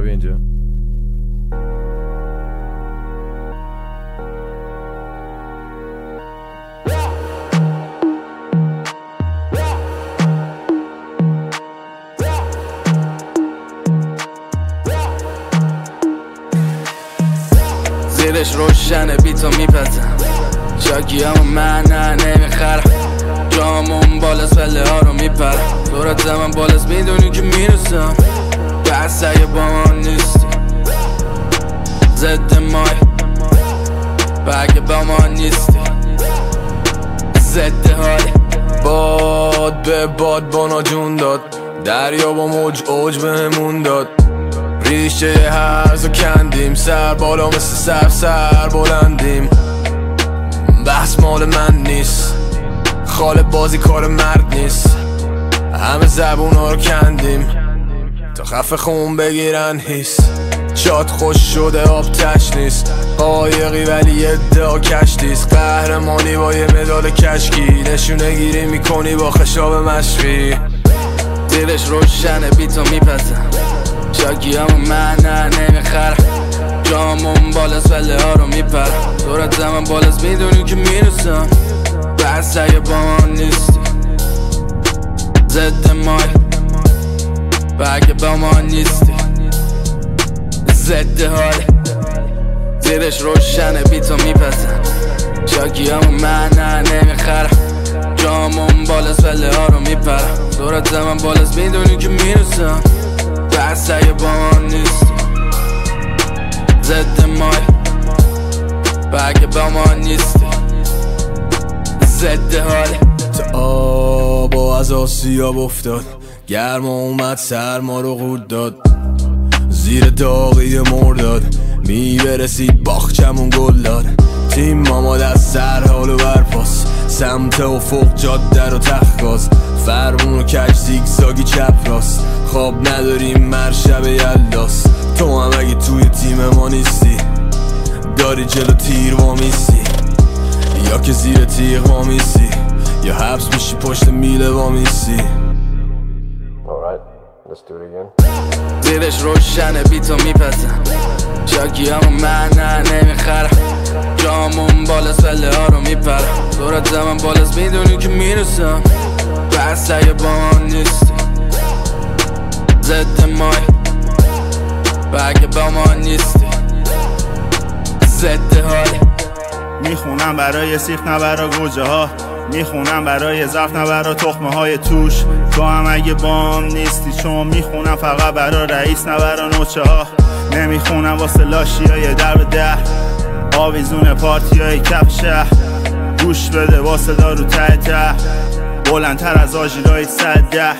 بیا اینجا. زیرش روشنه بی تو میپزم. شاکی همو من نه نمی‌خرم. جامون بالا سله ها رو میپرم. دورت زمان بالاست می‌دونی که می‌رسم. بس اگه با من نیستی ضد مای بگه با ما نیستی ضد حالی باد به باد بانا جون داد دریا با موج اوج بهمون داد ریشه هرز و کندیم سر بالا مثل سر سر بلندیم بحث مال من نیست خال بازی کار مرد نیست همه زبون ها رو کندیم تا خفه خون بگیرن هیس. شاد خوش شده آب تش نیست. قایقی ولی ادعا کشتیست قهرمانی با یه مدال کشکی. نشونه گیری می‌کنی با خشاب مشقی زیرش روشنه بی تو میپزم شاکی همو من نه نمی‌خرم جامون بالا سله ها رو میپرم دورت زمان بالاست می‌دونی که می‌رسم. بس اگه با من نیستی. ضد مای بگه با ما نیستی. ضد حالی زیرش روشنه بی تو میپزم شاکی همو من نه نمی‌خرم. جامون بالا سله ها رو میپرم. دورت زمان بالاست می‌دونی که می‌رسم. بس اگه با من نیستی. ضد مای بگه با ما نیستی. ضد حالی تا آب و از آسیاب افتاد. گرما اومد سرما رو قود داد. زیر داغی مرداد میبرسید باخچمون گل داد. تیم ماما از سر حال و برپاس. سمت و فوق جاده رو تخگاز فرمون و کج زیگزاگی چپ راست. خواب نداریم مرشب یلداس تو هم اگه توی تیم ما نیستی داری جلو تیر وامیستی یا که زیر تیغ وامیستی یا حبس میشی پشت میله وامیستی Alright, let's do it again. زیرش روشنه بی تو میپزم شاکی همو من نه نمی‌خرم. جامون بالا سله ها رو میپرم. دورت زمان بالاست می‌دونی که می‌رسم. بس اگه با من نیستی ضد مای. بگه با ما نیستی ضد حالی می‌خونم برای سیخ نه برا گوجه ها می‌خونم برای ظرف نه برا تخمه های توش. تو هم اگه بام نیستی چون می‌خونم فقط برا رئیس نه برا نوچه ها. نمی‌خونم واسه لاشی های در ده. آویزون پارتی های کف شهر گوش بده واسه دارو ته ته. بلندتر از آژیرهای صد ده.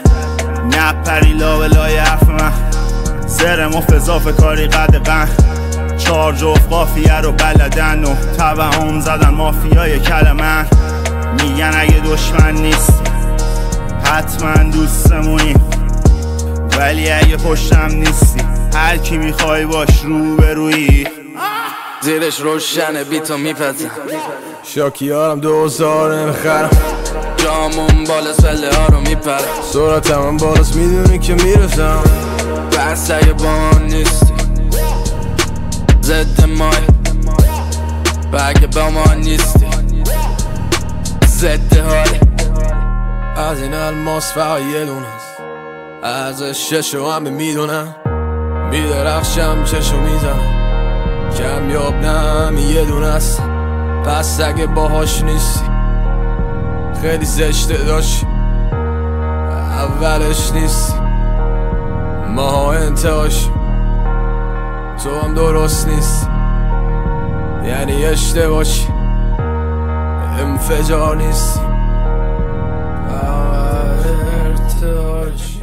نپری لا به لای حرف من زر مفضاف کاری قد قن چهار جفت قافیه رو بلدن و هم زدن مافیای کلمن. میگن اگه دشمن نیست حتما دوستمونی. ولی اگه پشتم نیستی هر کی می‌خوای باش رو به روی زیرش روشنه بی تو میپزم شاکیارم دوزار نمی‌خرم. جامون بالا سله ها رو میپرم. سرعتم هم بالاست می‌دونی که می‌رسم. بس اگه با من نیستی. ضد مای بگه با ما نیستی. ضد حالی از این الماس فقط یه دونه است. ارزش ششو همه می‌دونم میدرخشم چشو می‌زنم. کمیاب نه یه دونه است. پس اگه باهاش نیستی خیلی زشته داشت. اولش نیستی. ما انتهاش. تو هم درست نیست یعنی اشتباهی. انفجار نیستی ارتعاشی.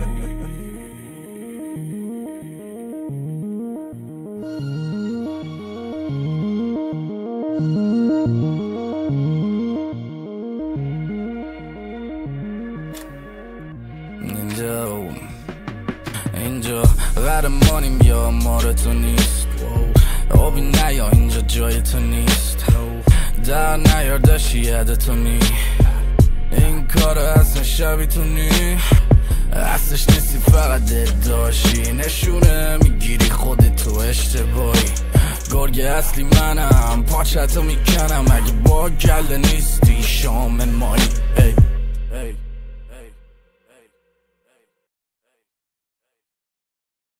اینجا اینجا قهرمانیم یا مار تو نیست. آبی نیا اینجا جای تو نیست. در نیار داشتی یاد تو نی. این کار اصلا شبی تو نی. اصلش نیستی فقط داشی نشونه می‌گیری خودتو اشتباهی. گرگ اصلی منم پاچتو می‌کنم. اگه با گله نیستی شام ما